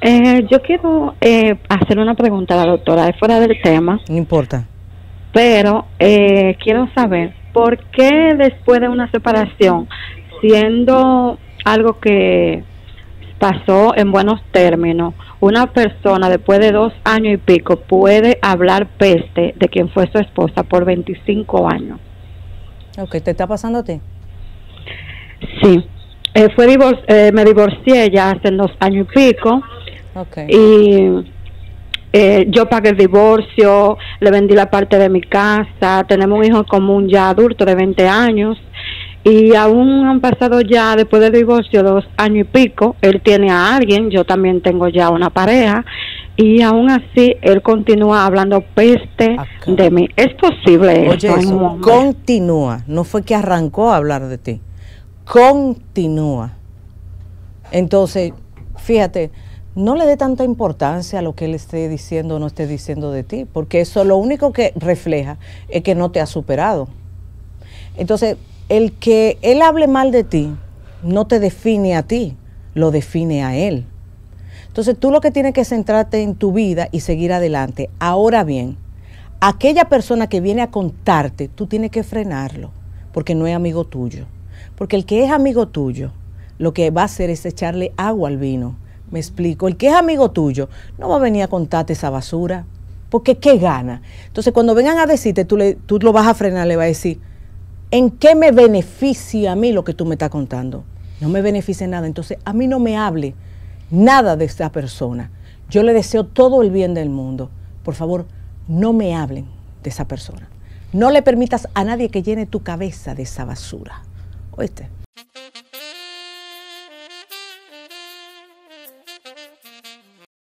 Eh, yo quiero eh, hacer una pregunta a la doctora, es fuera del tema. No importa. Pero eh, quiero saber, ¿por qué después de una separación, siendo algo que pasó en buenos términos, una persona después de dos años y pico puede hablar peste de quien fue su esposa por 25 años? Ok, ¿te está pasando a ti? Sí. Eh, fue divor eh, me divorcié ya hace dos años y pico. Ok. Y eh, yo pagué el divorcio, le vendí la parte de mi casa, tenemos un hijo común ya adulto de 20 años y aún han pasado ya después del divorcio dos años y pico, él tiene a alguien, yo también tengo ya una pareja y aún así él continúa hablando peste Acá. de mí. ¿Es posible Oye, en eso, hombre? continúa. No fue que arrancó a hablar de ti. Continúa. Entonces, fíjate, no le dé tanta importancia a lo que él esté diciendo o no esté diciendo de ti, porque eso lo único que refleja es que no te ha superado. Entonces, el que él hable mal de ti no te define a ti, lo define a él. Entonces, tú lo que tienes que centrarte en tu vida y seguir adelante. Ahora bien, aquella persona que viene a contarte, tú tienes que frenarlo, porque no es amigo tuyo. Porque el que es amigo tuyo, lo que va a hacer es echarle agua al vino. Me explico. El que es amigo tuyo no va a venir a contarte esa basura, porque ¿qué gana? Entonces, cuando vengan a decirte, tú, lo vas a frenar, le vas a decir, ¿en qué me beneficia a mí lo que tú me estás contando? No me beneficia en nada. Entonces, a mí no me hable nada de esta persona. Yo le deseo todo el bien del mundo. Por favor, no me hablen de esa persona. No le permitas a nadie que llene tu cabeza de esa basura. ¿Oíste?